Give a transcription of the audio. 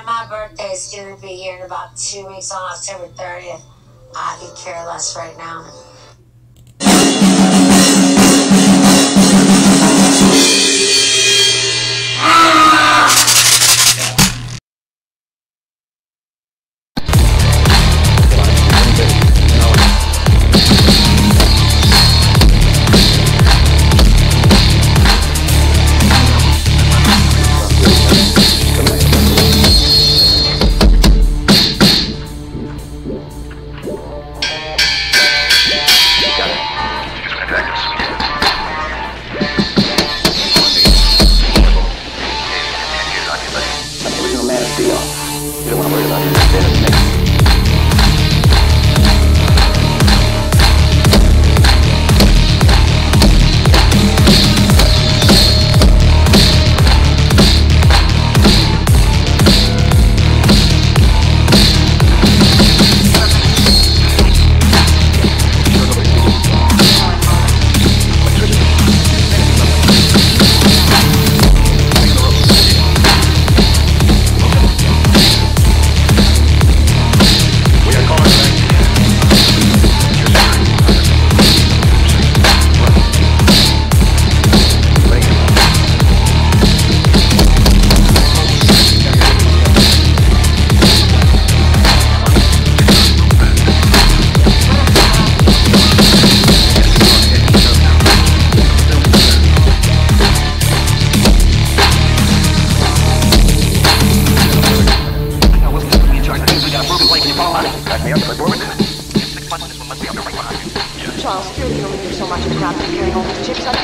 My birthday is going to be here in about two weeks on October 30th. I could care less right now.